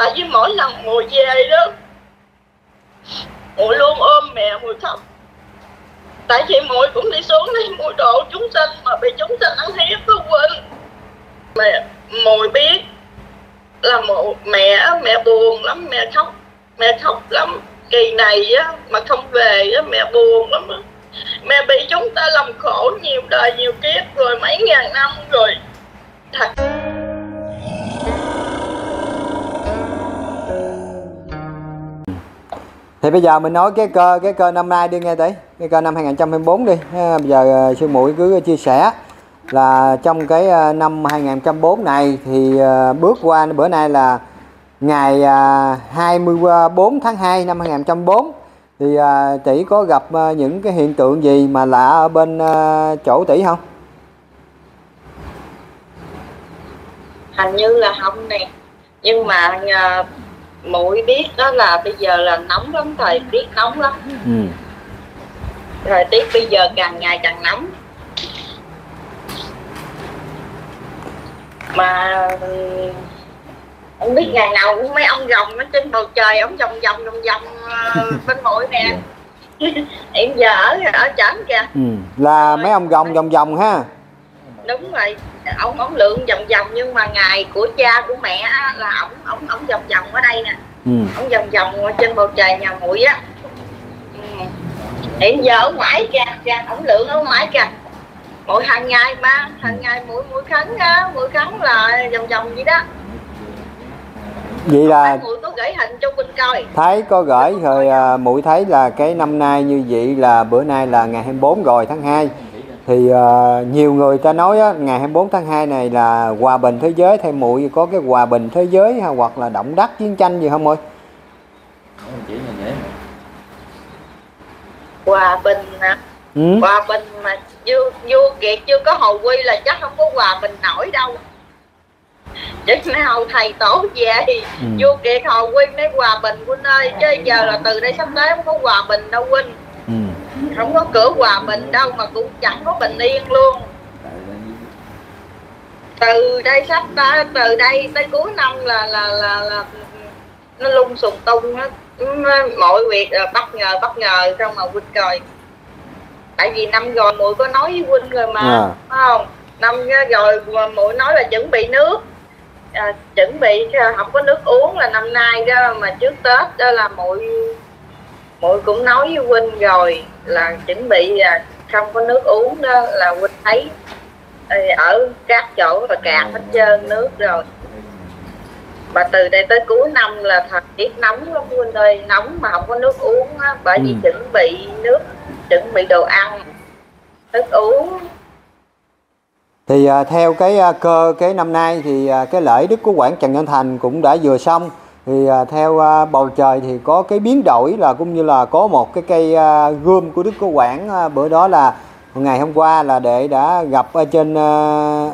À, tại vì mỗi lần mùi về đó mùi luôn ôm mẹ mùi khóc. Tại vì mùi cũng đi xuống đây mùi độ chúng sinh mà bị chúng sinh ăn hiếp đó quên? Mẹ, mùi biết là mụ mẹ mẹ buồn lắm, mẹ khóc. Mẹ khóc lắm. Kỳ này á, mà không về á, mẹ buồn lắm á. Mẹ bị chúng ta làm khổ nhiều đời, nhiều kiếp rồi, mấy ngàn năm rồi. Thật. Thì bây giờ mình nói cái cơ cái cơ năm nay đi nghe tỷ cái cơ năm 2024 đi. Bây giờ ờ, sư muội cứ chia sẻ là trong cái ờ, năm 2004 này thì ờ, bước qua bữa nay là ngày 24 tháng 2 năm 2004 thì tỷ có gặp những cái hiện tượng gì mà lạ ở bên chỗ tỷ không? hình như là không nè. Nhưng mà muội biết đó là bây giờ là nóng lắm thời tiết nóng lắm Ừ. thời tiết bây giờ càng ngày càng nóng mà ừ, không biết ngày nào cũng mấy ông rồng ở trên bầu trời ông vòng vòng vòng vòng ờ, bên mũi nè hiện giờ ở ở trển kìa Ừ. Là mấy ông gồng vòng vòng ha. Đúng rồi. Ông ông lượng vòng vòng nhưng mà ngày của cha của mẹ á, là ông ông ông vòng vòng ở đây nè. Ừ. ông vòng vòng ở trên bầu trời nhà mũi á. Ừ. hiện giờ ở ngoài kìa kìa ông lượng ở ngoài kìa. Mỗi hàng ngày ba hàng ngày mỗi mỗi khấn á mỗi khấn là vòng vòng vậy đó. Vậy là mũi có gửi hình cho Quỳnh coi. Thấy có gửi rồi à, muội thấy là cái năm nay như vậy là bữa nay là ngày 24 rồi tháng 2 thì à, nhiều người ta nói á, ngày 24 tháng 2 này là hòa bình thế giới theo muội có cái hòa bình thế giới hay hoặc là động đất chiến tranh gì không ơi chỉ là để hòa bình hả ừ? hòa bình mà vua vua kiệt chưa có hồi quy là chắc không có hòa bình nổi đâu chừng nào thầy tổ về Ừ. vua kiệt hồi quy mới hòa bình huynh ơi chứ giờ là từ đây sắp tới không có hòa bình đâu huynh. Không có cửa hòa bình đâu mà cũng chẳng có bình yên luôn. Từ đây sắp tới từ đây tới cuối năm là là là, là nó lung sùng tung hết. Mọi việc là bất ngờ bất ngờ không mà huynh coi tại vì năm rồi muội có nói với huynh rồi mà À. phải không? Năm rồi muội nói là chuẩn bị nước. À, chuẩn bị không có nước uống là năm nay đó mà trước tết đó là muội muội cũng nói với huynh rồi là chuẩn bị là không có nước uống đó là huynh thấy ờ, ở các chỗ là cạn hết trơn nước rồi. Mà từ đây tới cuối năm là thời tiết nóng lắm huynh ơi nóng mà không có nước uống á bởi vì Ừ. chuẩn bị nước chuẩn bị đồ ăn thức uống. Thì à, theo cái à, cơ cái năm nay thì à, cái lễ Đức của Quảng Trần Nhân Thành cũng đã vừa xong thì à, theo à, bầu trời thì có cái biến đổi là cũng như là có một cái cây à, gươm của Đức Quốc Quảng à, bữa đó là ngày hôm qua là đệ đã gặp ở trên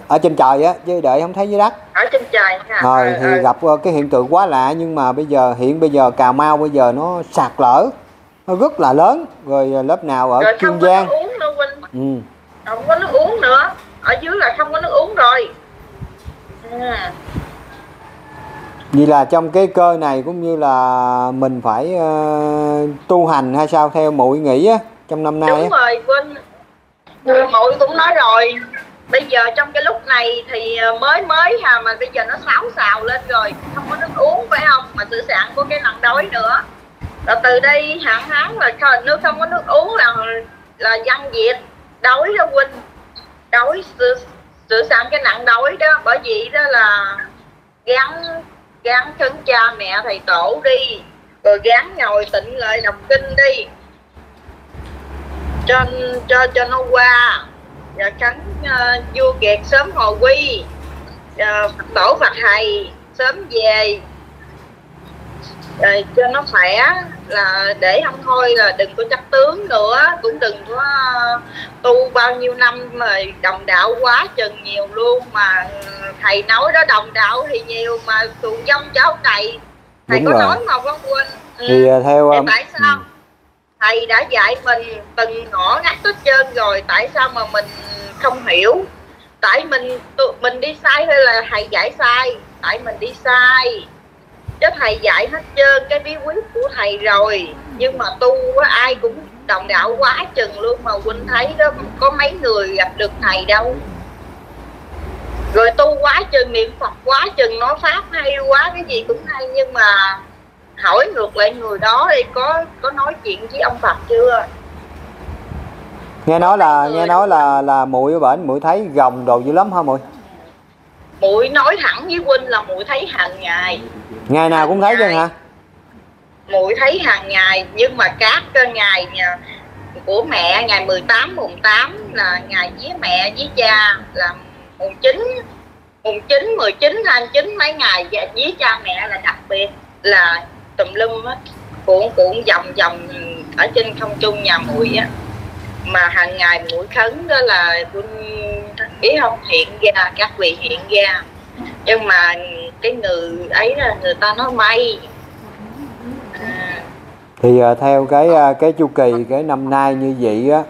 ở trên trời á chứ đệ không thấy dưới đất. Ở trên trời ha. Rồi Ờ, thì ờ. gặp ờ, cái hiện tượng quá lạ nhưng mà bây giờ hiện bây giờ Cà Mau bây giờ nó sạt lở nó rất là lớn. Rồi ờ, lớp nào ở rồi Kiên Giang? uống huynh ừ. không có nước uống nữa. Ở dưới là không có nước uống rồi. À. Vì là trong cái cơ này cũng như là mình phải uh, tu hành hay sao theo muội nghĩ á trong năm nay đúng á. rồi huynh mọi cũng nói rồi. Bây giờ trong cái lúc này thì ờ, mới mới hà mà bây giờ nó xáo xào lên rồi không có nước uống phải không? Mà sự sản có cái nặng đói nữa. Rồi từ đây hạn hán là trời nước không có nước uống là là dân diệt đói đó huynh đói sự, sự sản cái nặng đói đó bởi vì đó là gắn gắn khấn cha mẹ thầy tổ đi rồi gắn ngồi tịnh lại đọc kinh đi. Cho cho cho nó qua và khấn uh, ờ, vua kiệt sớm hồi quy. Uh, tổ phật thầy sớm về rồi cho nó khỏe là để không thôi là đừng có chấp tướng nữa. Cũng đừng có ờ, tu bao nhiêu năm mà đồng đạo quá chừng nhiều luôn mà thầy nói đó đồng đạo thì nhiều mà tù dông cháu này. Thầy Đúng có rồi. nói mà con quên. Ừ. Thì ờ, theo Thì ờ, tại sao thầy đã dạy mình từng ngõ ngách hết trơn rồi tại sao mà mình không hiểu? Tại mình mình đi sai hay là thầy dạy sai? Tại mình đi sai chứ thầy dạy hết trơn cái bí quyết của thầy rồi. Nhưng mà tu á, ai cũng đồng đạo quá chừng luôn mà huynh thấy đó có mấy người gặp được thầy đâu. Rồi tu quá chừng niệm phật quá chừng nói pháp hay quá cái gì cũng hay. Nhưng mà hỏi ngược lại người đó đi có có nói chuyện với ông phật chưa? Nghe nói là nghe nói là là muội ở bển muội thấy gồng đồ dữ lắm hả muội muội nói thẳng với huynh là muội thấy hàng ngày. Ngày nào cũng thấy chứ hả? Muội thấy hàng ngày nhưng mà các cái ngày của mẹ ngày 18 mùng 8 là ngày với mẹ với cha là mùng 9 mùng 9 19 29 mấy ngày. Với cha mẹ là đặc biệt là tùm lum á cuộn cuộn vòng vòng ở trên không trung nhà muội á. Mà hàng ngày mũi khấn đó là huynh biết không hiện ra các vị hiện ra nhưng mà cái người ấy là người ta nói may. À, thì à, theo cái à, cái chu kỳ cái năm nay như vậy á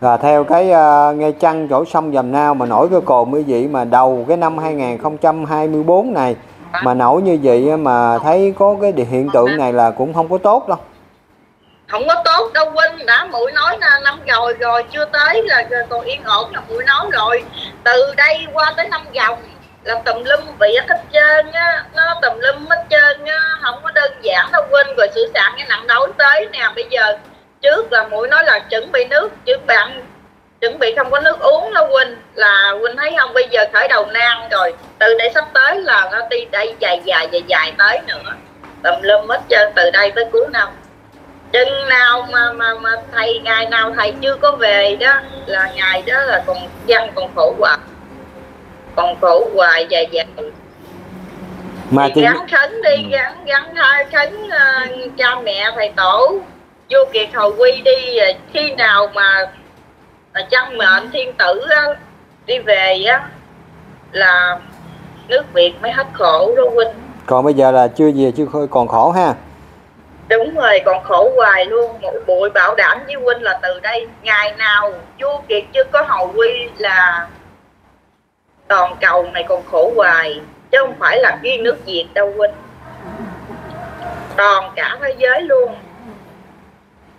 là theo cái uh, nghe chăng chỗ sông dầm nao mà nổi cái cồn như vậy mà đầu cái năm 2024 này mà nổi như vậy mà thấy có cái hiện tượng này là cũng không có tốt đâu không có tốt đâu huynh đã mũi nói là năm rồi rồi chưa tới là còn yên ổn là mũi nói rồi. Từ đây qua tới năm vòng là tùm lum việc hết trơn á. Nó tùm lum hết trơn á. Không có đơn giản đâu huynh rồi sự sạn cái nặng đấu tới nè. Bây giờ trước là mũi nói là chuẩn bị nước, chứ bạn chuẩn bị không có nước uống đâu huynh là huynh thấy không? Bây giờ khởi đầu nan rồi. Từ đây sắp tới là nó đi đây dài dài dài dài tới nữa. Tùm lum hết trơn từ đây tới cuối năm chừng nào mà mà mà thầy ngày nào thầy chưa có về đó là ngày đó là còn dân còn khổ hoài. Còn khổ hoài dài dài mà thì gắn khấn đi gắn gắn hai khấn ờ, cha mẹ thầy tổ vô kiệt hồi quy đi rồi khi nào mà mà chân mệnh thiên tử á, đi về á là nước việt mới hết khổ đó huynh còn bây giờ là chưa về chưa khôi- còn khổ ha đúng rồi, còn khổ hoài luôn. Một bụi bảo đảm với huynh là từ đây, ngày nào vua kiệt chưa có hầu quy là toàn cầu này còn khổ hoài, chứ không phải là riêng nước việt đâu huynh. Toàn cả thế giới luôn.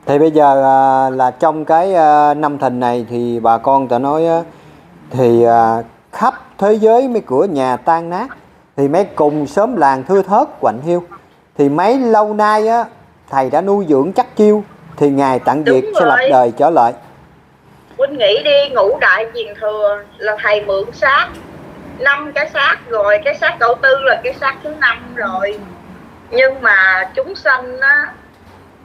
Thì bây giờ à, là trong cái à, năm thìn này thì bà con ta nói thì à, khắp thế giới mấy cửa nhà tan nát. Thì mấy cùng sớm làng thưa thớt quạnh hiu. Thì mấy lâu nay, á thầy đã nuôi dưỡng chắc chiêu thì ngài tặng Đúng việc sẽ lập rồi. đời trở lại. Huynh nghĩ đi ngũ đại truyền thừa là thầy mượn xác. Năm cái xác rồi cái xác cậu tư là cái xác thứ năm rồi. Nhưng mà chúng sanh á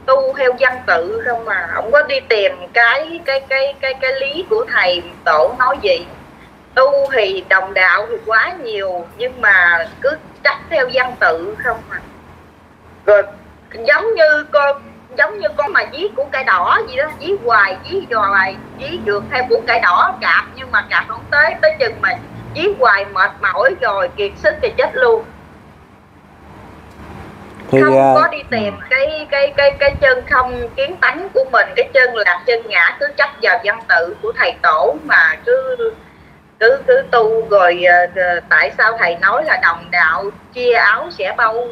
tu theo văn tự không mà không có đi tìm cái cái cái cái cái lý của thầy tổ nói gì. Tu thì đồng đạo thì quá nhiều nhưng mà cứ chắc theo văn tự không à rồi giống như con giống như con mà viết củ cải đỏ gì đó viết hoài viết hoài viết được theo củ cải đỏ cạp nhưng mà cạp không tới tới chừng mà viết hoài mệt mỏi rồi kiệt sức thì chết luôn. Thì không à, có đi tìm cái cái cái cái chân không kiến tánh của mình cái chân lạc chân ngã cứ chấp vào văn tự của thầy tổ mà cứ cứ cứ tu rồi ờ, tại sao thầy nói là đồng đạo chia áo sẽ bâu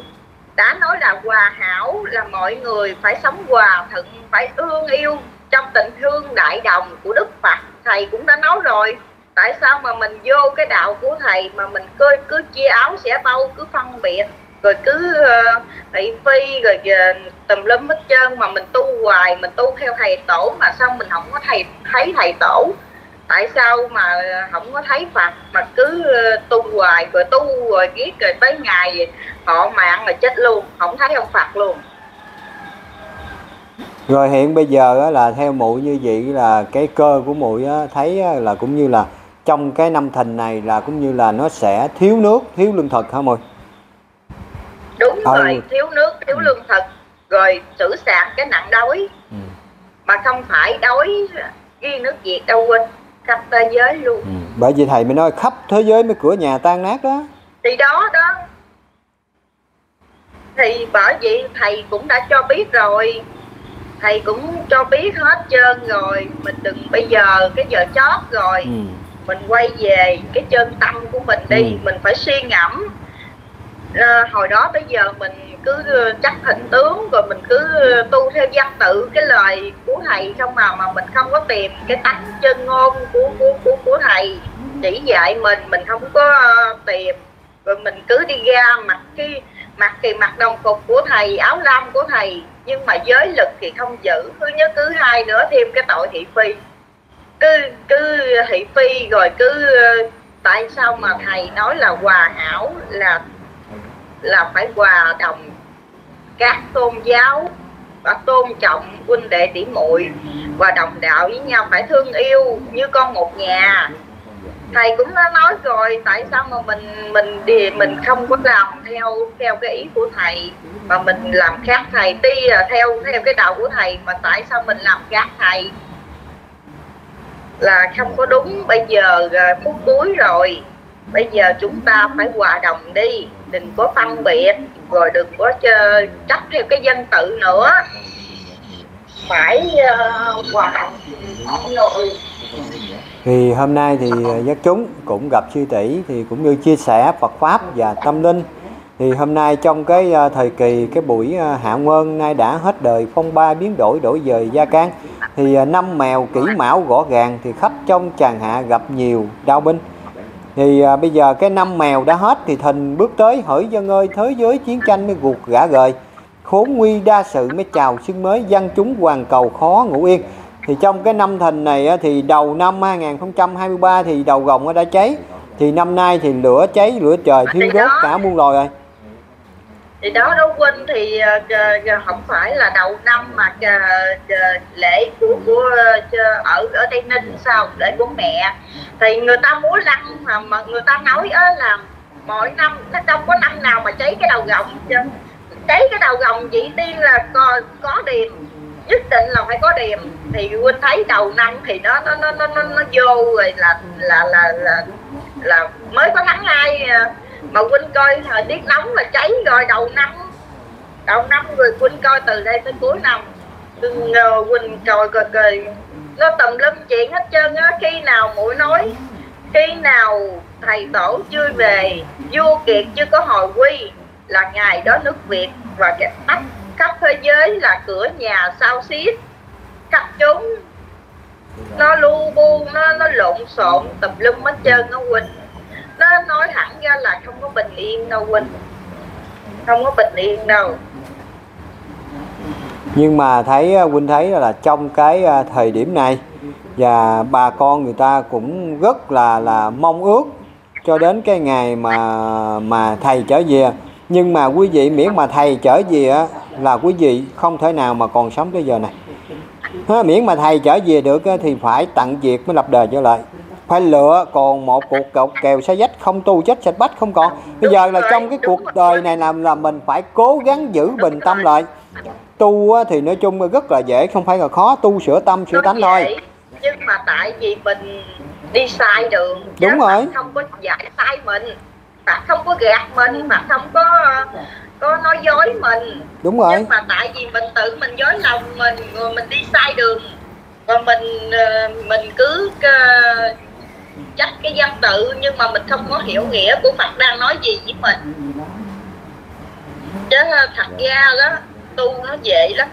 đã nói là hòa hảo là mọi người phải sống hòa thuận phải thương yêu trong tình thương đại đồng của đức phật. Thầy cũng đã nói rồi tại sao mà mình vô cái đạo của thầy mà mình cứ cứ chia áo xẻ bâu cứ phân biệt rồi cứ uh, thị phi rồi uh, tùm lum hết trơn mà mình tu hoài mình tu theo thầy tổ mà sao mình không có thầy thấy thầy tổ? Tại sao mà không có thấy phật? Mà cứ ờ, tu hoài rồi tu rồi kiết rồi tới ngày họ mạng là chết luôn không thấy ông phật luôn. Rồi hiện bây giờ là theo muội như vậy là cái cơ của muội thấy là cũng như là trong cái năm thìn này là cũng như là nó sẽ thiếu nước thiếu lương thực hả muội? Đúng Ừ. rồi thiếu nước thiếu lương thực rồi xử sạc cái nặng đói. Ừ. mà không phải đói riêng nước việt đâu quên khắp thế giới luôn. Ừ. bởi vì thầy mới nói khắp thế giới mấy cửa nhà tan nát đó. Thì đó đó. Thì bởi vậy thầy cũng đã cho biết rồi. Thầy cũng cho biết hết trơn rồi. Mình đừng bây giờ cái giờ chót rồi. Ừ. mình quay về cái chân tâm của mình đi. Ừ. mình phải suy ngẫm. Ờ, hồi đó tới giờ mình cứ ờ, chấp chắc hình tướng rồi mình cứ ờ, tu theo văn tự cái lời của thầy không mà mà mình không có tìm cái tánh chân ngôn của của của, của thầy. Chỉ dạy mình mình không có ờ, tìm. Rồi mình cứ đi ra mặc cái mặc thì mặc đồng phục của thầy áo lam của thầy nhưng mà giới lực thì không giữ. Thứ nhất thứ hai nữa thêm cái tội thị phi. Cứ cứ thị phi rồi cứ tại sao mà thầy nói là hòa hảo là là phải hòa đồng các tôn giáo và tôn trọng huynh đệ tỷ muội và đồng đạo với nhau, phải thương yêu như con một nhà. Thầy cũng đã nói rồi, tại sao mà mình mình đi mình không có làm theo theo cái ý của thầy, mà mình làm khác thầy? Tuy là theo theo cái đạo của thầy, mà tại sao mình làm khác thầy? Là không có đúng, bây giờ à, phút cuối rồi. Bây giờ chúng ta phải hòa đồng đi đừng có phân biệt rồi đừng có chơi chấp theo cái dân tự nữa. Phải uh, hòa đồng nội. Thì hôm nay thì ờ, giác chúng cũng gặp sư tỷ thì cũng như chia sẻ Phật pháp và tâm linh. Thì hôm nay trong cái ờ, thời kỳ cái buổi hạ ngân nay đã hết đời phong ba biến đổi đổi dời gia can. Thì năm mèo kỹ mão gõ gàng thì khắp trong tràng hạ gặp nhiều đau binh thì à, bây giờ cái năm mèo đã hết thì thình bước tới hỏi dân ơi thế giới chiến tranh mới gục gã gời. Khốn nguy đa sự mới chào xuân mới dân chúng hoàn cầu khó ngủ yên. Thì trong cái năm thìn này thì đầu năm 2023 thì đầu gồng nó đã cháy. Thì năm nay thì lửa cháy lửa trời thiêu đốt cả muôn loài rồi thì đó đâu quên thì ờ, ờ, không phải là đầu năm mà ờ, lễ của của ở ở tây ninh sao lễ của mẹ. Thì người ta múa lăng mà, mà người ta nói là mỗi năm nó đâu có năm nào mà cháy cái đầu gồng cháy cái đầu gồng chỉ tiên là có, có điềm nhất định là phải có điềm thì quên thấy đầu năm thì nó nó nó nó nó, nó vô rồi là là là là là mới có tháng hai mà huynh coi thời tiết nóng là cháy rồi đầu năm. Đầu năm rồi huynh coi từ đây tới cuối năm. Quỳnh ờ, huynh coi coi coi nó tùm lum chuyện hết trơn á khi nào mũi nói khi nào thầy tổ chưa về vua kiệt chưa có hồi quy là ngày đó nước việt và cái khắp khắp thế giới là cửa nhà sao xiết khắp chúng nó lu bu nó nó lộn xộn tùm lum hết trơn nó quỳnh nó nói thẳng ra là không có bình yên đâu huynh không có bình yên đâu. Nhưng mà thấy à, ờ, huynh thấy là trong cái à, thời điểm này và bà con người ta cũng rất là là mong ước cho đến cái ngày mà mà thầy trở về. Nhưng mà quý vị miễn mà thầy trở về á, là quý vị không thể nào mà còn sống tới giờ này. Ha, miễn mà thầy trở về được á, thì phải tặng việc mới lập đời trở lại phải lựa còn một cuộc cọc kèo xe dách không tu chết sạch bách không còn. Bây giờ là trong cái cuộc đời này làm là mình phải cố gắng giữ bình tâm lại. Tu thì nói chung rất là dễ không phải là khó tu sửa tâm sửa tánh thôi. Nhưng mà tại vì mình đi sai đường Đúng rồi. Không có dạy sai mình Phật không có gạt mình Phật không có có nói dối mình. Đúng rồi. Nhưng mà tại vì mình tự mình dối lòng mình rồi mình đi sai đường rồi mình ờ, mình cứ ờ, trách cái văn tự nhưng mà mình không có hiểu nghĩa của Phật đang nói gì với mình. Chứ thật ra đó, tu nó dễ lắm.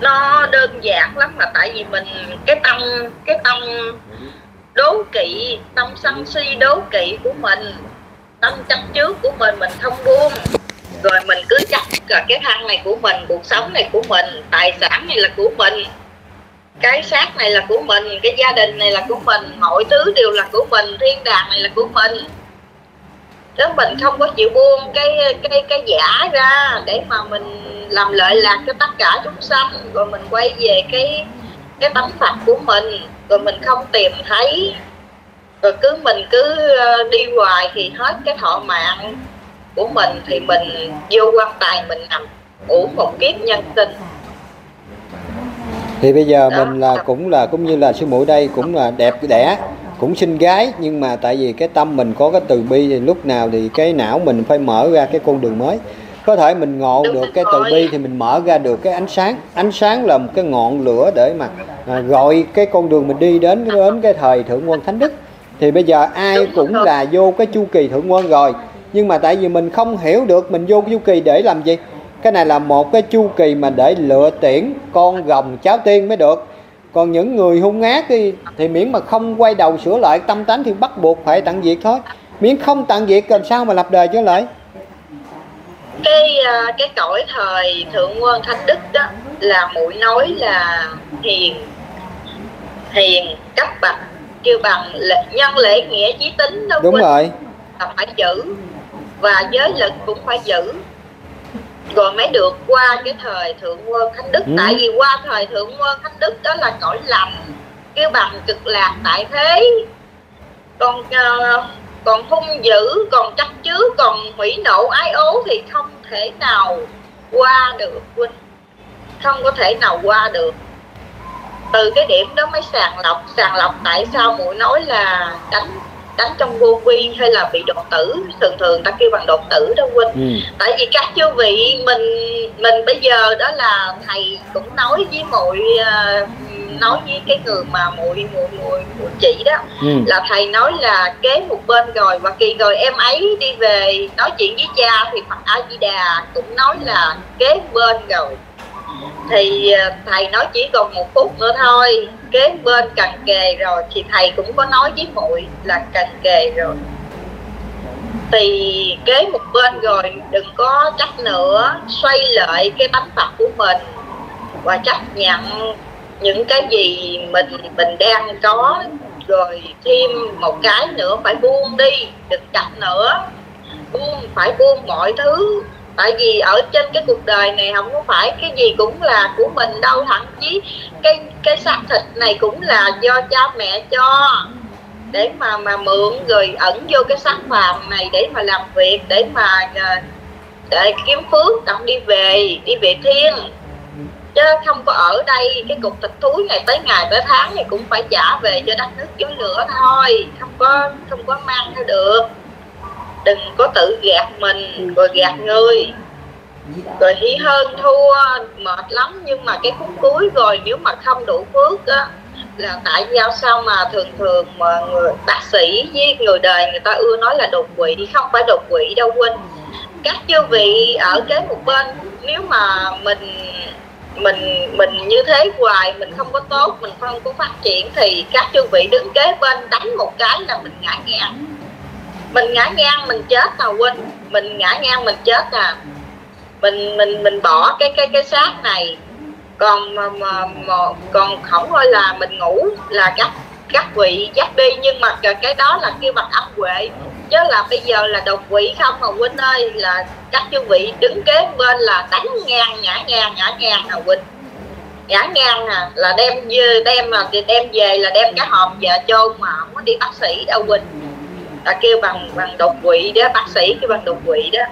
Nó đơn giản lắm mà tại vì mình, cái tâm cái tâm đố kỵ, tâm sân si đố kỵ của mình, tâm chấp trước của mình mình không buông. Rồi mình cứ chấp cả cái thân này của mình, cuộc sống này của mình, tài sản này là của mình cái xác này là của mình, cái gia đình này là của mình, mọi thứ đều là của mình thiên đàng này là của mình. Nếu mình không có chịu buông cái cái cái giả ra để mà mình làm lợi lạc cho tất cả chúng sanh. Rồi mình quay về cái cái tấm phật của mình, rồi mình không tìm thấy. Rồi cứ mình cứ ờ, đi hoài thì hết cái thọ mạng của mình, thì mình vô quan tài mình nằm uổng một kiếp nhân sinh thì bây giờ mình là cũng là cũng như là sư muội đây cũng là đẹp đẽ cũng xinh gái nhưng mà tại vì cái tâm mình có cái từ bi thì lúc nào thì cái não mình phải mở ra cái con đường mới. Có thể mình ngộ được cái từ bi thì mình mở ra được cái ánh sáng. Ánh sáng là một cái ngọn lửa để mà à, gọi cái con đường mình đi đến đến cái thời thượng quân thánh đức. Thì bây giờ ai cũng là vô cái chu kỳ thượng quân rồi. Nhưng mà tại vì mình không hiểu được mình vô chu kỳ để làm gì cái này là một cái chu kỳ mà để lựa tuyển con rồng cháu tiên mới được. Còn những người hung ác thì, thì miễn mà không quay đầu sửa lại tâm tánh thì bắt buộc phải tận diệt thôi. Miễn không tận diệt làm sao mà lập đời trở lại? Cái à, cái cõi thời thượng quân thánh đức đó là mũi nói là hiền hiền cấp bậc kêu bằng lệ, nhân lễ nghĩa chí tính đâu đúng Quỳnh, rồi. Là phải giữ và giới lực cũng phải giữ rồi mới được qua cái thời thượng quân thánh đức. Ừ. tại vì qua thời thượng quân thánh đức đó là cõi lầm kêu bằng cực lạc tại thế. Còn ờ, còn hung dữ còn chắc chứa còn hủy nộ ái ố thì không thể nào qua được Quynh không có thể nào qua được. Từ cái điểm đó mới sàng lọc. Sàng lọc tại sao muội nói là đánh đánh trong vô vi hay là bị đột tử thường thường ta kêu bằng đột tử đâu Quynh ừ. tại vì các chư vị mình mình bây giờ đó là thầy cũng nói với muội ờ, nói với cái người mà muội muội muội muội chỉ đó Ừ. là thầy nói là kế một bên rồi và kỳ rồi em ấy đi về nói chuyện với cha thì Phật A Di Đà cũng nói là kế bên rồi thì à, thầy nói chỉ còn một phút nữa thôi. Kế bên cần kề rồi, thì thầy cũng có nói với muội là cần kề rồi. Thì kế một bên rồi, đừng có trách nữa, xoay lại cái bánh Phật của mình và chấp nhận những cái gì mình mình đang có. Rồi thêm một cái nữa, phải buông đi, đừng chấp nữa. Buông, phải buông mọi thứ tại vì ở trên cái cuộc đời này không có phải cái gì cũng là của mình đâu. Thậm chí cái cái xác thịt này cũng là do cha mẹ cho. Để mà mà mượn rồi ẩn vô cái xác phàm này để mà làm việc, để mà à, để kiếm phước đặng đi về đi về thiên. Chứ không có ở đây, cái cục thịt túi này tới ngày tới tháng thì cũng phải trả về cho đất nước dưới lửa thôi. Không có không có mang theo được đừng có tự gạt mình, rồi gạt người. Rồi chỉ hơn thua, mệt lắm. Nhưng mà cái khúc cuối rồi, nếu mà không đủ phước á, là tại sao sao mà thường thường mà người, bác sĩ với người đời người ta ưa nói là đột quỵ không phải đột quỵ đâu quên. Các chư vị ở kế một bên, nếu mà mình mình mình như thế hoài, mình không có tốt, mình không có phát triển, thì các chư vị đứng kế bên đánh một cái là mình ngã ngang mình ngã ngang mình chết à quên. Mình ngã ngang mình chết à. Mình mình mình bỏ cái cái cái xác này. Còn mà, mà, mà còn không thôi là mình ngủ là các các vị dắt đi. Nhưng mà cái đó là kêu bằng ấp huệ. Chứ là bây giờ là độc quỵ không mà huynh ơi là các chư vị đứng kế bên là đánh ngang ngã ngang ngã ngang à huynh ngã ngang à là đem về- đem mà đem về là đem cái hòm về chôn mà không có đi bác sĩ đâu huynh là kêu bằng bằng đột quỵ đó bác sĩ kêu bằng đột quỵ đó.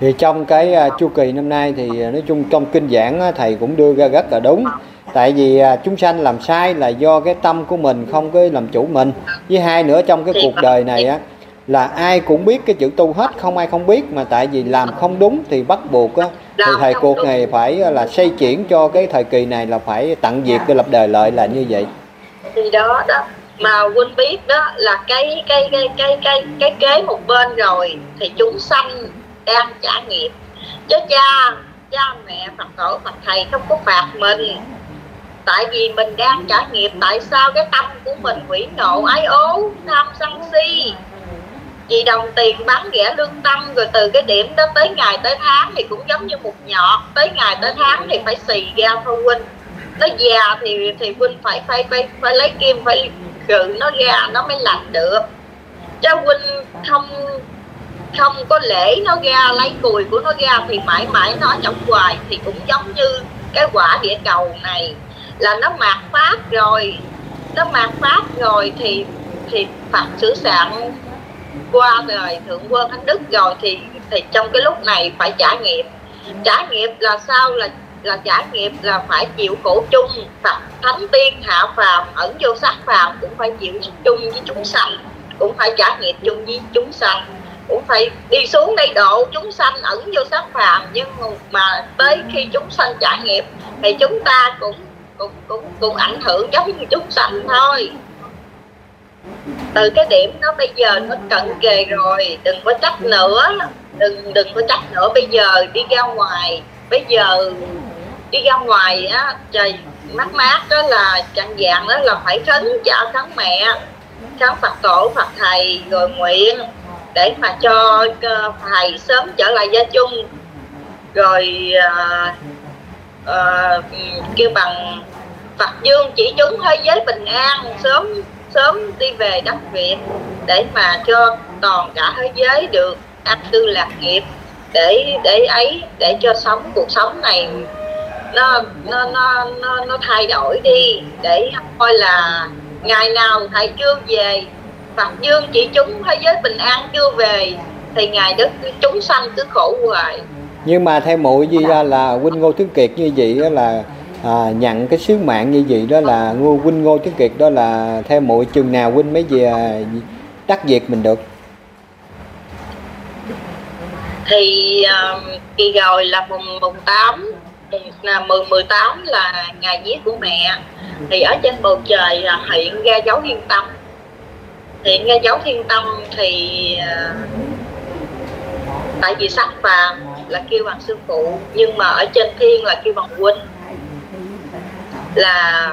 Thì trong cái à, chu kỳ năm nay thì à, nói chung trong kinh giảng thầy cũng đưa ra rất là đúng. Tại vì à, chúng sanh làm sai là do cái tâm của mình không có làm chủ mình. Với hai nữa trong cái cuộc đời này á là ai cũng biết cái chữ tu hết không ai không biết. Mà tại vì làm không đúng thì bắt buộc á thì không cuộc này phải à, là xây chuyển cho cái thời kỳ này là phải tận diệt để lập đời lợi là như vậy. Thì đó đó mà quên biết đó là cái cái cái cái cái cái kế một bên rồi thì chúng sanh đang trả nghiệp. Chứ cha cha mẹ, phật tổ, phật thầy không có phạt mình. Tại vì mình đang trả nghiệp, tại sao cái tâm của mình quỷ nộ, ái ố, tham sân si? Vì đồng tiền bán rẻ lương tâm, rồi từ cái điểm đó tới ngày, tới tháng thì cũng giống như một nhọt. Tới ngày, tới tháng thì phải xì ra thôi huynh nó già thì thì huynh phải phải phải phải lấy kim, phải cự nó ra nó mới lành được. Cha huynh không không có lễ nó ra, lấy cùi của nó ra thì mãi mãi nó ở trong hoài thì cũng giống như cái quả địa cầu này. Là nó mạt pháp rồi, nó mạt pháp rồi thì thì phật xử sạn qua rồi thượng quân thánh đức rồi thì thì trong cái lúc này phải trả nghiệp trả nghiệp là sao là là trải nghiệm là phải chịu khổ chung phật thánh tiên hạ phàm, ẩn vô sắc phàm cũng phải chịu chung với chúng sanh, cũng phải trải nghiệm chung với chúng sanh, cũng phải đi xuống đây độ chúng sanh ẩn vô sắc phàm. Nhưng mà tới khi chúng sanh trải nghiệm thì chúng ta cũng cũng cũng cũng ảnh hưởng giống như chúng sanh thôi. Từ cái điểm nó bây giờ nó cận kề rồi, đừng có trách nữa, đừng đừng có trách nữa. Bây giờ đi ra ngoài, bây giờ đi ra ngoài á trời mát mát đó là trạng dạng đó là phải khấn trả khấn mẹ khấn phật tổ phật thầy rồi nguyện để mà cho ờ, thầy sớm trở lại gia chung. Rồi ờ, ờ, kêu bằng Phật dương chỉ chúng thế giới bình an sớm sớm đi về đất Việt để mà cho toàn cả thế giới được an cư lạc nghiệp để để ấy để cho sống cuộc sống này nó nó nó nó, nó thay đổi đi. Để coi là ngày nào thầy chưa về Phật dương chỉ chúng thế giới bình an chưa về thì ngày đất chúng sanh cứ khổ hoài. Nhưng mà theo muội gì ra là huynh ngô tướng kiệt như vậy đó là à, nhận cái sứ mạng như vậy đó là ngô huynh ngô tướng kiệt đó là theo muội chừng nào huynh mới về à, đắc diệt mình được. Thì uh, kỳ rồi là mùng mùng tám là mười mười tám là ngày giết của mẹ. Thì ở trên bầu trời là hiện ra dấu thiên tâm. Hiện ra dấu thiên tâm thì à, tại vì sắc phàm là kêu bằng sư phụ, nhưng mà ở trên thiên là kêu bằng huynh. Là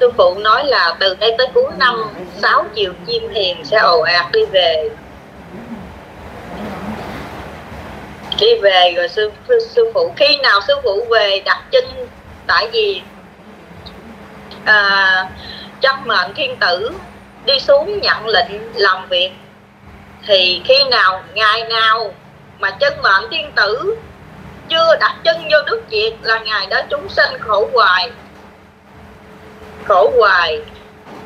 sư phụ nói là từ đây tới cuối năm, sáu chiều chim hiền sẽ ồ ạt đi về. Đi về rồi sư sư phụ khi nào sư phụ về đặt chân tại vì à, chân mệnh thiên tử đi xuống nhận lệnh làm việc thì khi nào ngày nào mà chân mệnh thiên tử chưa đặt chân vô nước việt là ngày đó chúng sinh khổ hoài khổ hoài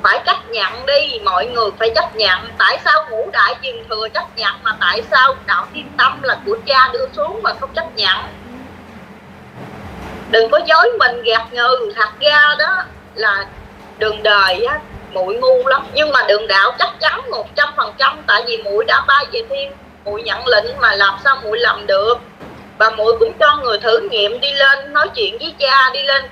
phải chấp nhận đi, mọi người phải chấp nhận. Tại sao ngũ đại truyền thừa chấp nhận mà tại sao đạo thiên tâm là của cha đưa xuống mà không chấp nhận? Đừng có dối mình gạt người thật ra đó là đường đời á, muội ngu lắm. Nhưng mà đường đạo chắc chắn một trăm phần trăm, tại vì muội đã bay về thiên, muội nhận lệnh mà làm sao muội làm được? Và muội cũng cho người thử nghiệm đi lên, nói chuyện với cha, đi lên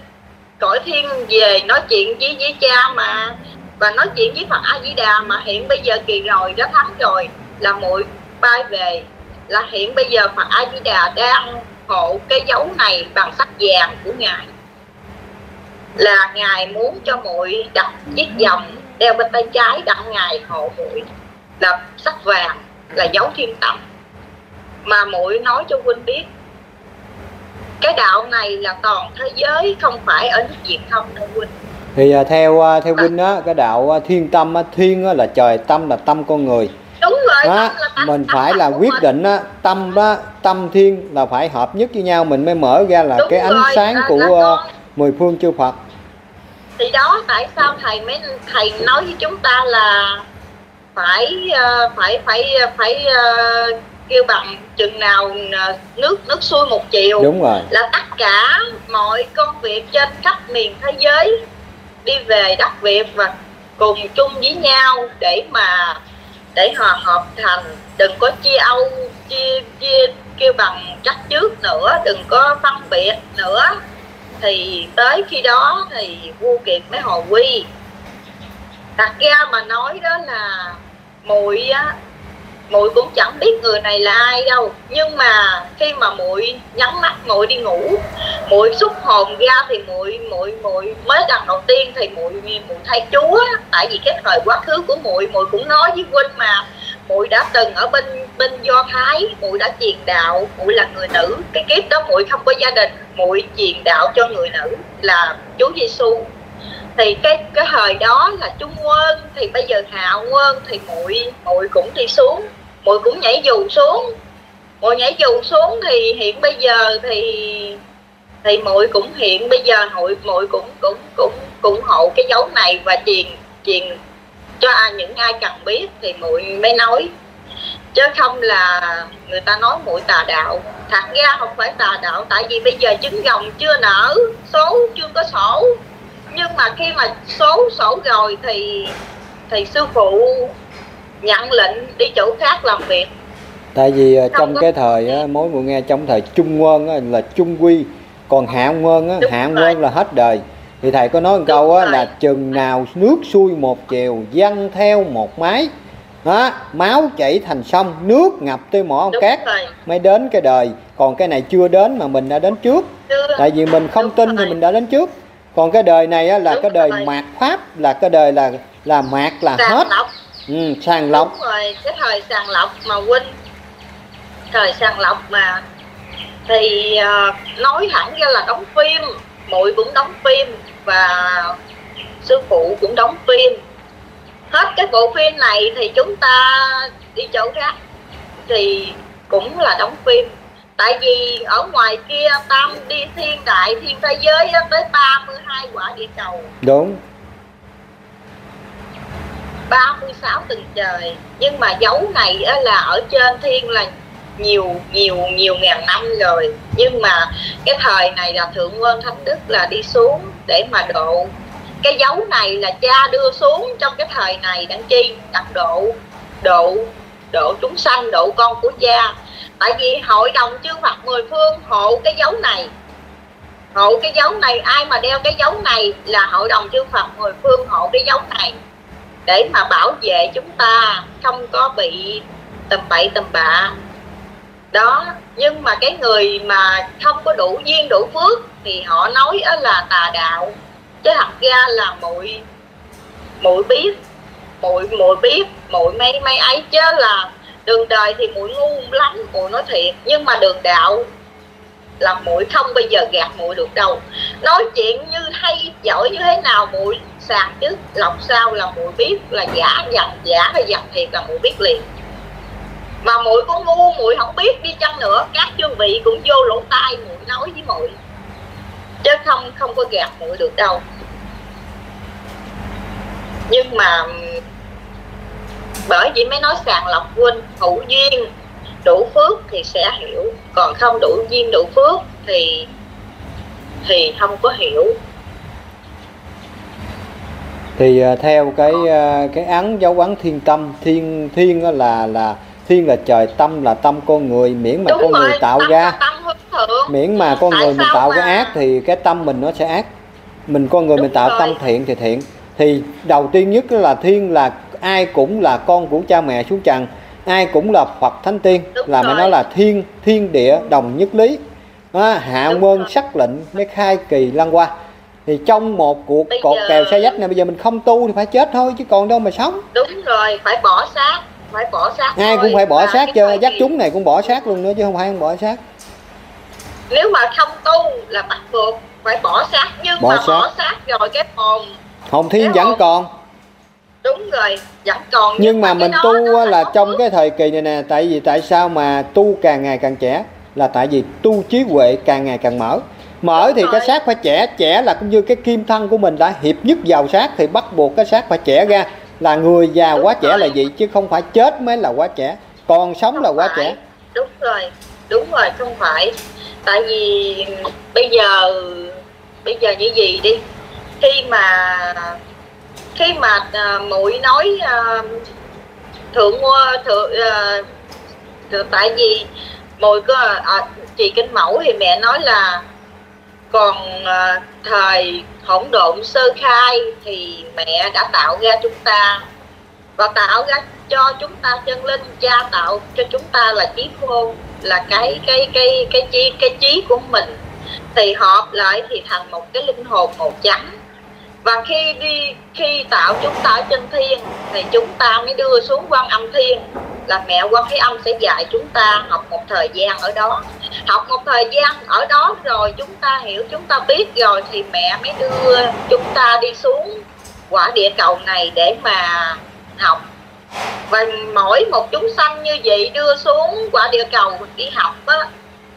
cõi thiên về nói chuyện với với cha mà. Và nói chuyện với Phật A Di Đà mà hiện bây giờ kỳ rồi, đã thắng rồi, là muội bay về. Là hiện bây giờ Phật A Di Đà đang hộ cái dấu này bằng sắc vàng của ngài. Là ngài muốn cho muội đặt chiếc vòng đeo bên tay trái đặt ngài hộ muội là sắc vàng, là dấu thiên tâm. Mà muội nói cho huynh biết cái đạo này là toàn thế giới không phải ở nước Việt không đâu huynh thì à, theo à, theo huynh á cái đạo à, thiên tâm á, thiên á, là trời tâm là tâm con người đúng rồi đó, tâm là tâm- mình tâm phải tâm là quyết mình. định á tâm đó tâm thiên là phải hợp nhất với nhau mình mới mở ra là Đúng cái ánh rồi, sáng của con. mười phương chư Phật thì đó tại sao thầy mới thầy nói với chúng ta là phải phải phải phải ờ, kêu bằng chừng nào ờ, nước nước xuôi một chiều đúng rồi. là tất cả mọi công việc trên khắp miền thế giới đi về đất Việt và cùng chung với nhau để mà để hòa hợp thành. Đừng có chia âu chia chia kêu bằng trách trước nữa đừng có phân biệt nữa. Thì tới khi đó thì vua kiệt mới hồi quy. Thật ra mà nói đó là muội á muội cũng chẳng biết người này là ai đâu. Nhưng mà khi mà muội nhắm mắt, muội đi ngủ, muội xuất hồn ra thì muội muội muội mới lần đầu tiên thì muội muội thấy chúa tại vì cái thời quá khứ của muội muội cũng nói với huynh mà muội đã từng ở bên bên do thái, muội đã truyền đạo, muội là người nữ. Cái kiếp đó muội không có gia đình, muội truyền đạo cho người nữ là chúa giêsu thì cái cái thời đó là trung quân, thì bây giờ hạ quân, thì muội muội cũng đi xuống muội cũng nhảy dù xuống. Muội nhảy dù xuống thì hiện bây giờ thì thì muội cũng hiện. Bây giờ hội muội cũng cũng cũng cũng hộ cái dấu này và truyền truyền cho ai, những ai cần biết thì muội mới nói. Chứ không là người ta nói muội tà đạo. Thật ra không phải tà đạo, tại vì bây giờ trứng rồng chưa nở, số chưa có sổ. Nhưng mà khi mà số sổ rồi thì thì sư phụ nhận lệnh đi chỗ khác làm việc. Tại vì ờ, Không trong có- cái thời á, mối mùa nghe trong thời trung quân á, là trung quy. Còn hạ quân á, Đúng hạ rồi. quân là hết đời. Thì thầy có nói một câu á, rồi. là chừng nào nước xuôi một chiều dăng theo một mái đó, máu chảy thành sông nước ngập tới mỏ đúng cát rồi. mới đến cái đời. Còn cái này chưa đến mà mình đã đến trước. Chưa. Tại vì mình không Đúng tin thì rồi. mình đã đến trước. Còn cái đời này á, là Đúng cái đời rồi. mạt pháp là cái đời là là mạt là sàng hết. lọc ừ, sàng lọc. Đúng rồi cái thời sàng lọc mà huynh thời sàng lọc mà thì ờ, nói hẳn ra là đóng phim muội cũng đóng phim và sư phụ cũng đóng phim. Hết cái bộ phim này thì chúng ta đi chỗ khác thì cũng là đóng phim. Tại vì ở ngoài kia tam đi thiên đại thiên thế giới tới 32 quả địa cầu. Đúng 36 tầng trời. Nhưng mà dấu này là ở trên thiên là nhiều nhiều nhiều ngàn năm rồi. Nhưng mà cái thời này là thượng quân thánh đức là đi xuống để mà độ. Cái dấu này là cha đưa xuống trong cái thời này đặng chi? Đặt độ độ độ chúng sanh, độ con của cha. Tại vì hội đồng chư Phật mười phương hộ cái dấu này. Hộ cái dấu này, ai mà đeo cái dấu này là hội đồng chư Phật mười phương hộ cái dấu này để mà bảo vệ chúng ta không có bị tầm bậy tầm bạ. Đó, nhưng mà cái người mà không có đủ duyên, đủ phước thì họ nói đó là tà đạo. Chứ thật ra là muội muội biết, muội muội biết, muội mấy mấy ấy. Chứ là đường đời thì muội ngu lắm, muội nói thiệt. Nhưng mà đường đạo là muội không bao giờ gạt muội được đâu. Nói chuyện như hay, giỏi như thế nào muội sàng trước lọc sau là muội biết, là giả dặn giả hay dặn thiệt là muội biết liền. Mà muội có ngu muội không biết đi chăng nữa, các chư vị cũng vô lỗ tai muội nói với muội chứ không không có gạt muội được đâu. Nhưng mà, bởi vì mới nói sàng lọc huynh hữu duyên, đủ phước thì sẽ hiểu còn không đủ duyên đủ phước thì thì không có hiểu. Thì à, theo cái à, cái ấn dấu ấn thiên tâm thiên thiên là là thiên là trời tâm là tâm con người miễn mà con người tạo tâm ra. tâm miễn mà con Tại người mình tạo cái mà- ác thì cái tâm mình nó sẽ ác. Mình con người Đúng mình tạo rồi. tâm thiện thì thiện. Thì đầu tiên nhất là thiên là ai cũng là con của cha mẹ xuống trần ai cũng là phật thánh tiên Đúng là mới rồi. nói là thiên thiên địa đồng nhất lý đó, hạ Đúng rồi. sắc lệnh mới khai kỳ lăng qua thì trong một cuộc Bây cột giờ- kèo xe dách này bây giờ mình không tu thì phải chết thôi chứ còn đâu mà sống đúng rồi phải bỏ xác phải bỏ xác ai thôi. cũng phải bỏ xác chứ kỳ- chúng này cũng bỏ xác luôn nữa chứ không phải không bỏ xác nếu mà không tu là bắt buộc phải bỏ xác nhưng Bỏ mà xác. bỏ xác rồi cái hồn hồn thiên Cái vẫn hồn- còn đúng rồi vẫn còn nhưng mà cái mình tu là không trong cái thời kỳ này nè tại vì tại sao mà tu càng ngày càng trẻ? Là tại vì tu trí huệ càng ngày càng mở. Mở thì Đúng cái rồi. xác phải trẻ trẻ là cũng như cái kim thân của mình đã hiệp nhất vào xác thì bắt buộc cái xác phải trẻ ra. Là người già Đúng quá trẻ rồi. là gì chứ không phải chết mới là quá trẻ. Còn sống Không là quá phải. trẻ. Đúng rồi đúng rồi không phải. Tại vì bây giờ bây giờ như gì đi khi mà khi mà à, uh, muội nói uh, thượng hoa thượng uh, thượng- tại vì muội có à, chị kinh mẫu thì mẹ nói là còn uh, thời hỗn độn sơ khai thì mẹ đã tạo ra chúng ta và tạo ra cho chúng ta chân linh cha tạo cho chúng ta là trí khôn là cái cái cái cái chi cái trí của mình. Thì hợp lại thì thành một cái linh hồn màu trắng và khi đi, khi tạo chúng ta ở trên thiên, thì chúng ta mới đưa xuống quan âm thiên, là mẹ quan thế âm sẽ dạy chúng ta học một thời gian ở đó. Học một thời gian ở đó rồi chúng ta hiểu, chúng ta biết rồi thì mẹ mới đưa chúng ta đi xuống quả địa cầu này để mà học. Và mỗi một chúng sanh như vậy đưa xuống quả địa cầu đi học á,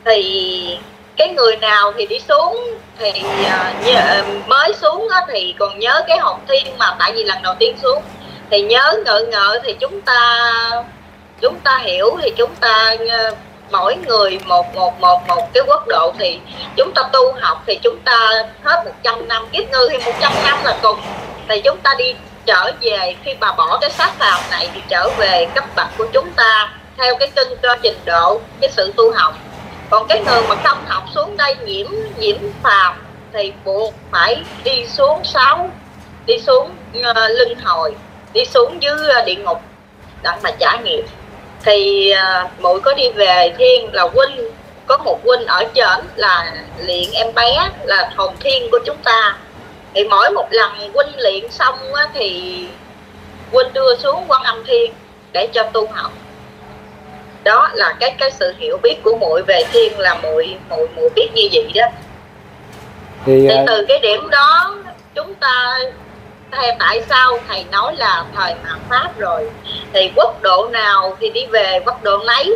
thì cái người nào thì đi xuống thì uh, nhớ, ờ, mới xuống đó thì còn nhớ cái hồn thiên mà tại vì lần đầu tiên xuống. Thì nhớ ngợ ngợ thì chúng ta chúng ta hiểu thì chúng ta uh, mỗi người một một một một cái quốc độ thì chúng ta tu học thì chúng ta hết 100 năm kiếp ngư thì 100 năm là cùng. Thì chúng ta đi trở về khi mà bỏ cái xác phàm này thì trở về cấp bậc của chúng ta theo cái kinh cơ trình độ cái sự tu học còn cái người mà không học xuống đây nhiễm nhiễm phàm thì buộc phải đi xuống sáu đi xuống ờ, uh, lưng hồi đi xuống dưới uh, địa ngục. Để mà trải nghiệm. Thì ờ, uh, mỗi có đi về thiên là huynh có một huynh ở trên là luyện em bé là hồn thiên của chúng ta. Thì mỗi một lần huynh luyện xong á, thì huynh đưa xuống quan âm thiên để cho tu học đó là cái cái sự hiểu biết của muội về thiên là muội muội muội biết như vậy đó. Thì thì ờ, từ cái điểm đó chúng ta hay tại sao thầy nói là thời mạt pháp rồi thì quốc độ nào thì đi về quốc độ nấy.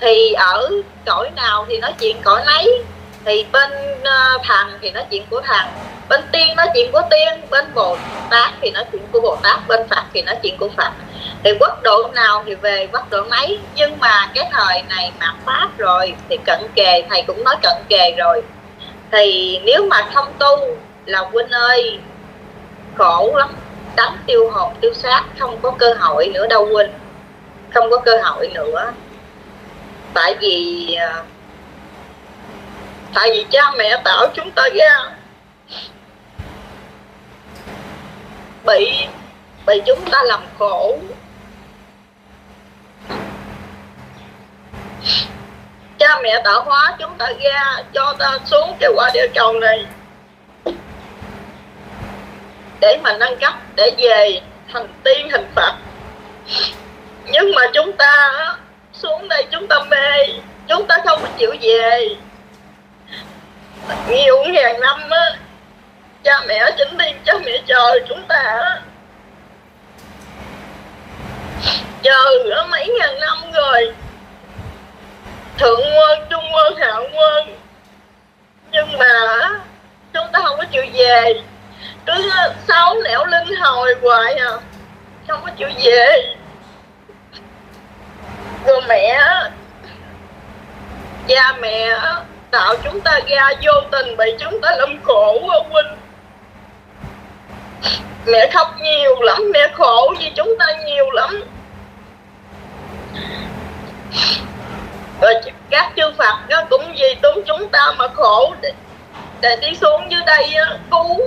Thì ở cõi nào thì nói chuyện cõi nấy thì bên ờ, thằng thì nói chuyện của thằng, bên tiên nói chuyện của tiên bên bồ tát thì nói chuyện của bồ tát bên phật thì nói chuyện của phật. Thì quốc độ nào thì về quốc độ mấy, nhưng mà cái thời này mà pháp rồi thì cận kề thầy cũng nói cận kề rồi. Thì nếu mà không tu là huynh ơi khổ lắm đánh tiêu hồn tiêu xác không có cơ hội nữa đâu huynh không có cơ hội nữa. Tại vì ờ, tại vì cha mẹ tạo chúng ta ra. Bị bị chúng ta làm khổ. Cha mẹ tạo hóa chúng ta ra, cho ta xuống cái quả địa cầu này. Để mà nâng cấp, để về thành tiên thành phật. Nhưng mà chúng ta xuống đây, chúng ta mê, chúng ta không chịu về nhiều ngàn năm á cha mẹ chính tiên cha mẹ trời chúng ta á, chờ á mấy ngàn năm rồi. Thượng quân trung quân hạ quân. Nhưng mà á, chúng ta không có chịu về. Cứ sáu nẻo linh hồi hoài à không có chịu về. Rồi mẹ á, cha mẹ á, tạo chúng ta ra vô tình bị chúng ta làm khổ ông huynh. Mẹ khóc nhiều lắm mẹ khổ vì chúng ta nhiều lắm. Rồi các chư Phật nó cũng vì túng chúng ta mà khổ để, để đi xuống dưới đây cứu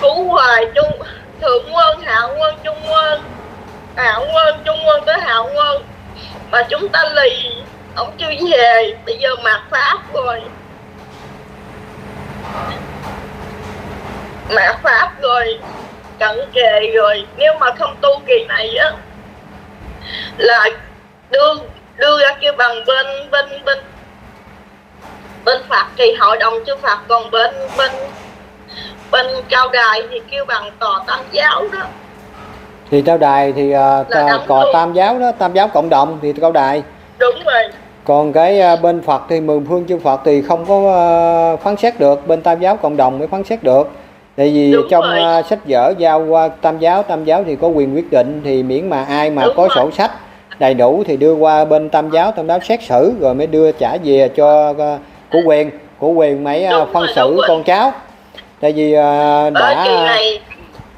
cứu hoài trung thượng quân hạ quân trung quân. Hạ quân trung quân tới hạ quân. Mà chúng ta lì ông chưa về bây giờ mạt pháp rồi. Mạt pháp rồi cận kề rồi. Nếu mà không tu kỳ này á là đưa đưa ra kêu bằng bên bên bên bên Phật thì hội đồng chư Phật còn bên bên bên cao đài thì kêu bằng tòa tam giáo đó. Thì cao đài thì ờ, đóng cò tam giáo đó tam giáo cộng đồng thì cao đài. Đúng rồi còn cái ờ, bên Phật thì mười phương chư Phật thì không có ờ, phán xét được. Bên tam giáo cộng đồng mới phán xét được. Tại vì Đúng trong rồi. ờ, sách vở giao qua tam giáo tam giáo thì có quyền quyết định thì miễn mà ai mà Đúng có rồi. sổ sách đầy đủ thì đưa qua bên tam giáo tam giáo xét xử rồi mới đưa trả về cho của quyền của quyền ờ, Đúng phân rồi, xử con cháu. Tại vì đã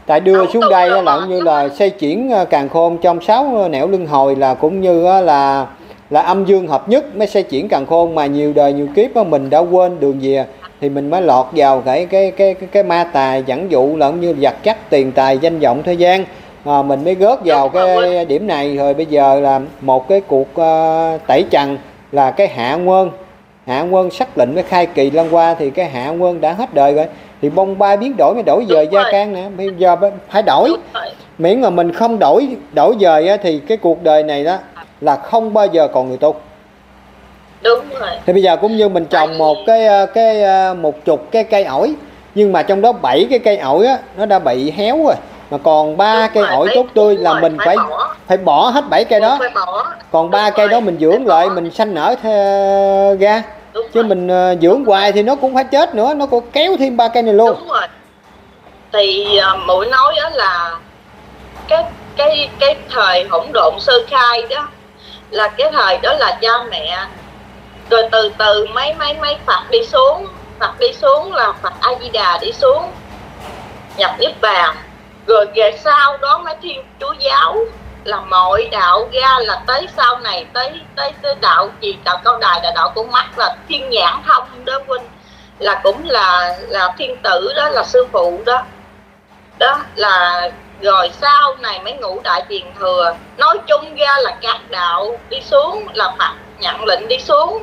tại đưa xuống đây là như là xây chuyển càng khôn trong sáu nẻo luân hồi là cũng như là là âm dương hợp nhất mới xây chuyển càng khôn mà nhiều đời nhiều kiếp á, mình đã quên đường về thì mình mới lọt vào cái cái cái cái, cái ma tài dẫn dụ là cũng như giặt chắc tiền tài danh vọng thế gian. À, mình mới gớt vào cái điểm này. Rồi bây giờ là một cái cuộc ờ, tẩy trần là cái hạ quân. Hạ quân sắc lệnh mới khai kỳ lăn qua thì cái hạ quân đã hết đời rồi. Thì bông ba biến đổi mới đổi giờ gia can nè. Bây giờ phải đổi. Miễn mà mình không đổi đổi á, thì cái cuộc đời này đó là không bao giờ còn người tu. Đúng rồi. Thì bây giờ cũng như mình trồng một cái ờ, cái ờ, một chục cái cây ổi nhưng mà trong đó bảy cái cây ổi á nó đã bị héo rồi. Mà còn ba cây ổi tốt tươi là rồi, mình phải phải bỏ. phải bỏ hết bảy cây đó. Phải bỏ. Còn ba cây đó mình dưỡng lại mình sanh nở the- ra. Đúng chứ rồi. mình ờ, dưỡng hoài thì nó cũng phải chết nữa nó cũng kéo thêm ba cây này luôn. Đúng rồi. Thì uh, mũi nói đó là cái cái cái thời hỗn độn sơ khai đó là cái thời đó là cha mẹ, rồi từ từ mấy mấy mấy phật đi xuống, phật đi xuống là phật a di đà đi xuống, nhập niết bàn. Rồi về sau đó mới thiên chúa giáo là mọi đạo ra là tới sau này, tới tới tới đạo gì, đạo cao đài là đạo của mắt, là thiên nhãn thông đó huynh, là cũng là là thiên tử đó, là sư phụ đó. Đó là rồi sau này mới ngũ đại tiền thừa. Nói chung ra là các đạo đi xuống là phật nhận lệnh đi xuống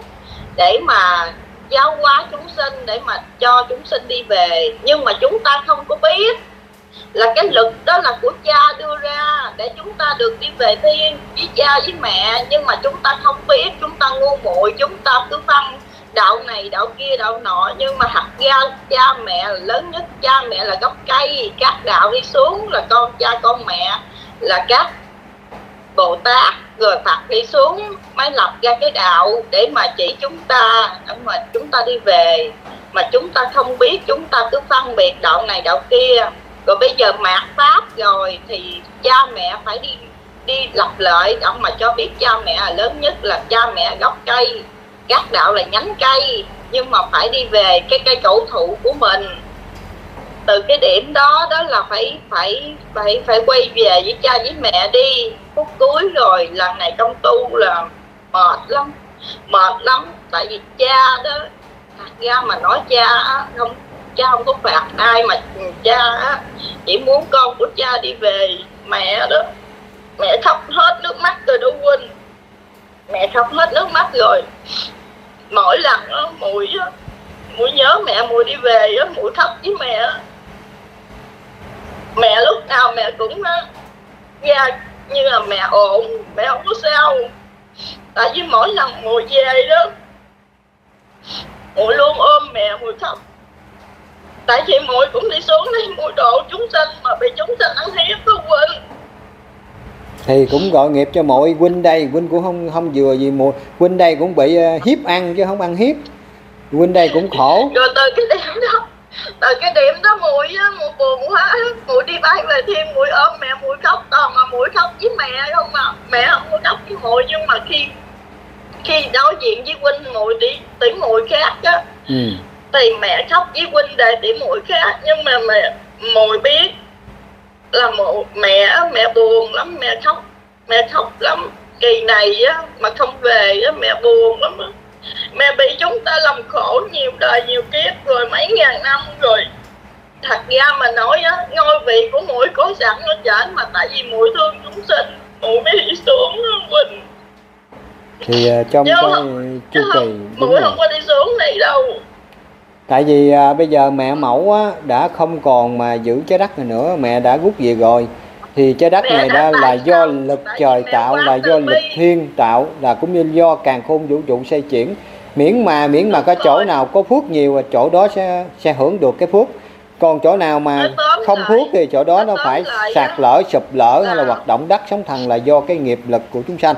để mà giáo hóa chúng sinh, để mà cho chúng sinh đi về. Nhưng mà chúng ta không có biết là cái lực đó là của cha đưa ra để chúng ta được đi về thiên với cha với mẹ. Nhưng mà chúng ta không biết, chúng ta ngu muội, chúng ta cứ phân đạo này đạo kia đạo nọ, nhưng mà thật ra cha mẹ là lớn nhất, cha mẹ là gốc cây, các đạo đi xuống là con cha con mẹ là các bồ tát, rồi phật đi xuống mới lập ra cái đạo để mà chỉ chúng ta, để mà chúng ta đi về. Mà chúng ta không biết, chúng ta cứ phân biệt đạo này, đạo kia. Rồi bây giờ mạt pháp rồi thì cha mẹ phải đi đi lập lợi, ông mà cho biết cha mẹ là lớn nhất là cha mẹ gốc cây các đạo là nhánh cây, nhưng mà phải đi về cái cây cổ thụ của mình. Từ cái điểm đó đó là phải phải phải phải quay về với cha với mẹ đi. Phút cuối rồi, lần này công tu là mệt lắm mệt lắm. Tại vì cha đó thật ra mà nói cha không cha không có phạt ai mà cha chỉ muốn con của cha đi về. Mẹ đó, mẹ khóc hết nước mắt rồi đó huynh mẹ khóc hết nước mắt rồi. Mỗi lần đó, mùi á mùi nhớ mẹ mùi đi về á mùi khóc với mẹ mẹ lúc nào mẹ cũng á ra như là mẹ ổn mẹ không có sao. Tại vì mỗi lần mùi về đó mùi luôn ôm mẹ mùi khóc tại vì mùi cũng đi xuống đây mùi độ chúng sinh mà bị chúng sinh ăn hiếp đó quên thì cũng gọi nghiệp cho mọi huynh đây. Huynh cũng không không vừa gì một huynh đây cũng bị uh, hiếp ăn chứ không ăn hiếp. Huynh đây cũng khổ. Rồi từ cái điểm đó. Từ cái điểm đó mùi á mùi buồn quá. Mùi đi bay về thiên mùi ôm mẹ mùi khóc toàn mà mùi khóc với mẹ không mà mẹ không có khóc với mùi nhưng mà khi khi đối diện với huynh mùi đi tiếng mùi khác á. Ừ. thì mẹ khóc với huynh để điểm mùi khác. Nhưng mà mẹ mùi biết là một mẹ mẹ buồn lắm mẹ khóc mẹ khóc lắm. Kỳ này á mà không về á mẹ buồn lắm á. Mẹ bị chúng ta làm khổ nhiều đời nhiều kiếp rồi mấy ngàn năm rồi. Thật ra mà nói á ngôi vị của mũi có sẵn ở trển mà tại vì mũi thương chúng sinh mũi mới đi xuống quỳnh. Thì uh, trong Chứ cái không- chu kỳ mũi không có đi xuống này đâu tại vì à, bây giờ mẹ mẫu á, đã không còn mà giữ trái đất này nữa mẹ đã rút về rồi. Thì trái đất này đã là do lực trời tạo là do lực thiên tạo là cũng như do càng khôn vũ trụ xây chuyển. Miễn mà miễn mà có chỗ nào có phước nhiều chỗ đó sẽ sẽ hưởng được cái phước. Còn chỗ nào mà không phước thì chỗ đó nó phải sạt lở sụp lở hay là là- hoạt động đất sóng thần là do cái nghiệp lực của chúng sanh.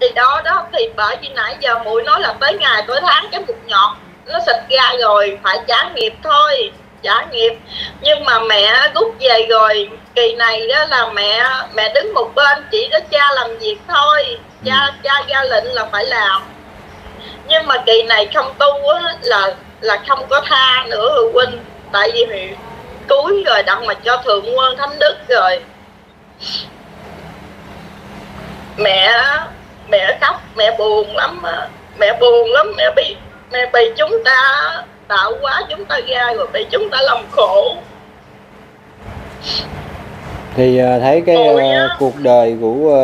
Thì đó đó thì bởi vì nãy giờ mũi nói là tới ngày tới tháng cái mục nhọt nó xịt ra rồi phải trả nghiệp thôi trả nghiệp. Nhưng mà mẹ rút về rồi kỳ này đó là mẹ mẹ đứng một bên chỉ có cha làm việc thôi. Cha cha ra lệnh là phải làm. Nhưng mà kỳ này không tu á, là là không có tha nữa rồi huynh. Tại vì thì cuối rồi đặng mà cho thượng quân thánh đức rồi. Mẹ mẹ khóc mẹ buồn lắm mẹ buồn lắm mẹ bị mẹ bị chúng ta tạo quá chúng ta ra rồi bị chúng ta làm khổ. Thì à, thấy cái á. cuộc đời của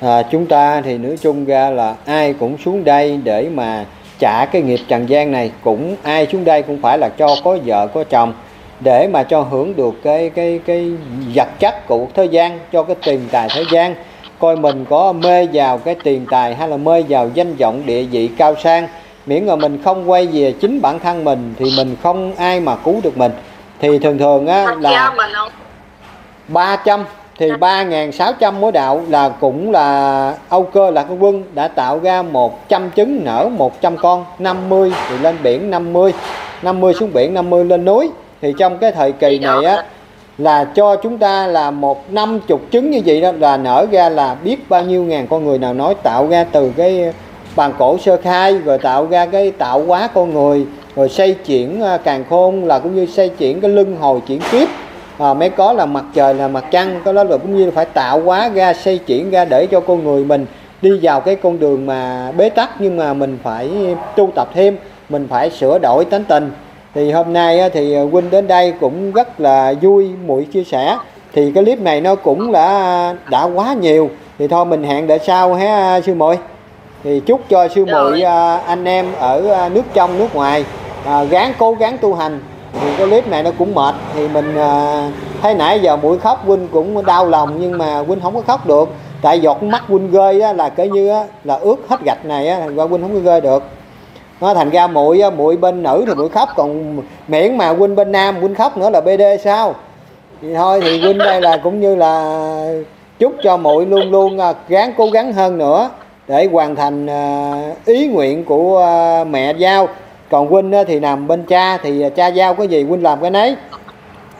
à, à, chúng ta thì nói chung ra là ai cũng xuống đây để mà trả cái nghiệp trần gian này. Cũng ai xuống đây cũng phải là cho có vợ có chồng để mà cho hưởng được cái cái cái vật chất của thế gian cho cái tiền tài thế gian. Coi mình có mê vào cái tiền tài hay là mê vào danh vọng địa vị cao sang miễn là mình không quay về chính bản thân mình thì mình không ai mà cứu được mình. Thì thường thường á là ra mà nó 300 thì 3.600 mỗi đạo là cũng là Âu Cơ là con quân đã tạo ra 100 trứng nở 100 con 50 thì lên biển 50 50 xuống biển 50 lên núi. Thì trong cái thời kỳ này á là cho chúng ta là một năm chục trứng như vậy đó là nở ra là biết bao nhiêu ngàn con người nào nói tạo ra từ cái bàn cổ sơ khai rồi tạo ra cái tạo hóa con người rồi xây chuyển à, càng khôn là cũng như xây chuyển cái lưng hồi chuyển kiếp. À, mới có là mặt trời là mặt trăng có đó là cũng như phải tạo hóa ra xây chuyển ra để cho con người mình đi vào cái con đường mà bế tắc nhưng mà mình phải tu tập thêm mình phải sửa đổi tánh tình. Thì hôm nay à, thì à, huynh đến đây cũng rất là vui muội chia sẻ. Thì cái clip này nó cũng đã đã quá nhiều. Thì thôi mình hẹn để sau ha sư muội thì chúc cho sư muội à, anh em ở à, nước trong nước ngoài à, gắng cố gắng tu hành. Thì cái clip này nó cũng mệt thì mình thấy nãy giờ mũi khóc huynh cũng đau lòng nhưng mà huynh không có khóc được. Tại giọt mắt huynh rơi á, là cái như á, là ướt hết gạch này á, thành ra huynh không có rơi được. Nó thành ra muội muội bên nữ thì muội khóc còn miễn mà huynh bên nam huynh khóc nữa là bd sao? Thì thôi thì huynh đây là cũng như là chúc cho muội luôn luôn gắng cố gắng hơn nữa để hoàn thành à, ý nguyện của à, mẹ giao. Còn huynh á, thì nằm bên cha thì cha giao cái gì huynh làm cái nấy.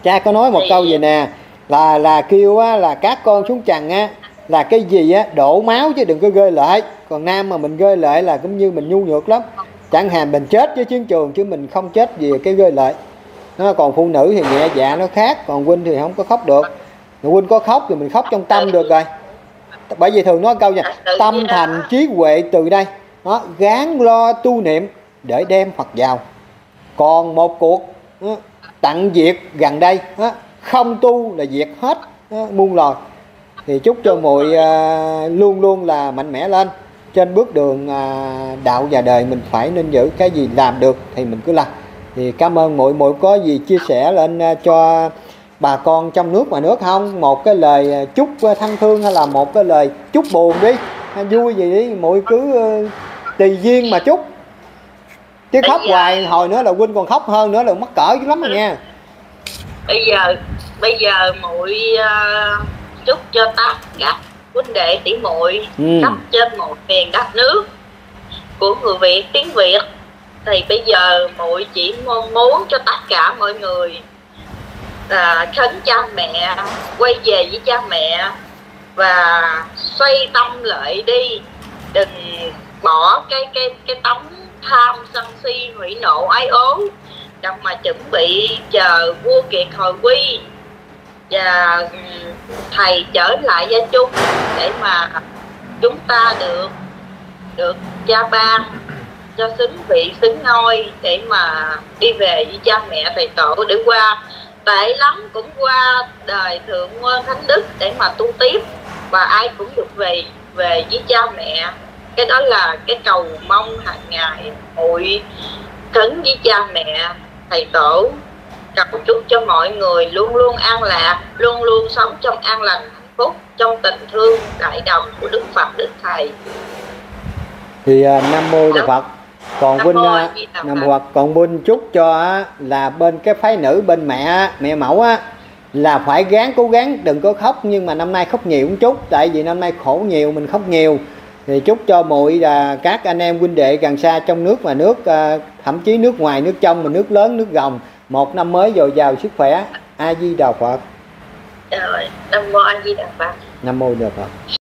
Cha có nói một câu vậy nè là là kêu á, là các con xuống trần á là cái gì á đổ máu chứ đừng có gơi lại. Còn nam mà mình gơi lại là cũng như mình nhu nhược lắm. Chẳng hạn mình chết với chiến trường chứ mình không chết vì cái gơi lại. Nó còn phụ nữ thì nhẹ dạ nó khác còn huynh thì không có khóc được. Huynh có khóc thì mình khóc trong tâm được rồi bởi vì thường nói câu nha tâm thành trí huệ từ đây. Đó gán lo tu niệm để đem Phật vào. Còn một cuộc đó, tặng diệt gần đây đó, không tu là diệt hết đó, muôn loài. Thì chúc cho muội à, luôn luôn là mạnh mẽ lên. Trên bước đường à, đạo và đời mình phải nên giữ cái gì làm được thì mình cứ làm. Thì cảm ơn muội muội có gì chia sẻ lên à, cho bà con trong nước ngoài nước không? Một cái lời à, chúc à, thân thương hay là một cái lời chúc buồn đi. Hay vui gì đi muội cứ à, tùy duyên mà chúc. Chứ khóc giờ- hoài hồi nữa là huynh còn khóc hơn nữa là mắc cỡ dữ lắm rồi nha. Bây giờ bây giờ muội uh, chúc cho tất cả huynh đệ tỷ muội Ừ. khắp trên một miền đất nước của người Việt tiếng Việt. Thì bây giờ muội chỉ mong muốn cho tất cả mọi người à, khấn cha mẹ quay về với cha mẹ và xoay tâm lại đi. Đừng bỏ cái cái cái tấm tham sân si hủy nộ ái ố đặng mà chuẩn bị chờ vua kiệt hồi quy và ừ, thầy trở lại gia chung để mà chúng ta được được cha ban cho xứng vị xứng ngôi để mà đi về với cha mẹ thầy tổ để qua tệ lắm cũng qua đời thượng nguyên thánh đức để mà tu tiếp. Và ai cũng được về về với cha mẹ. Cái đó là cái cầu mong hàng ngày hội khấn với cha mẹ thầy tổ cầu chúc cho mọi người luôn luôn an lạc luôn luôn sống trong an lành hạnh phúc trong tình thương đại đồng của đức phật đức thầy. Thì uh, nam mô Đức Phật còn Nam mô à, mô Phật. Còn huynh chúc cho á, là bên cái phái nữ bên mẹ mẹ mẫu á là phải gắng cố gắng đừng có khóc nhưng mà năm nay khóc nhiều một chút tại vì năm nay khổ nhiều mình khóc nhiều. Thì chúc cho muội là các anh em huynh đệ gần xa trong nước và nước à, thậm chí nước ngoài nước trong mà nước lớn nước gồng. Một năm mới dồi dào sức khỏe. A di đà phật. Rồi nam mô a di đà phật. Nam mô đà phật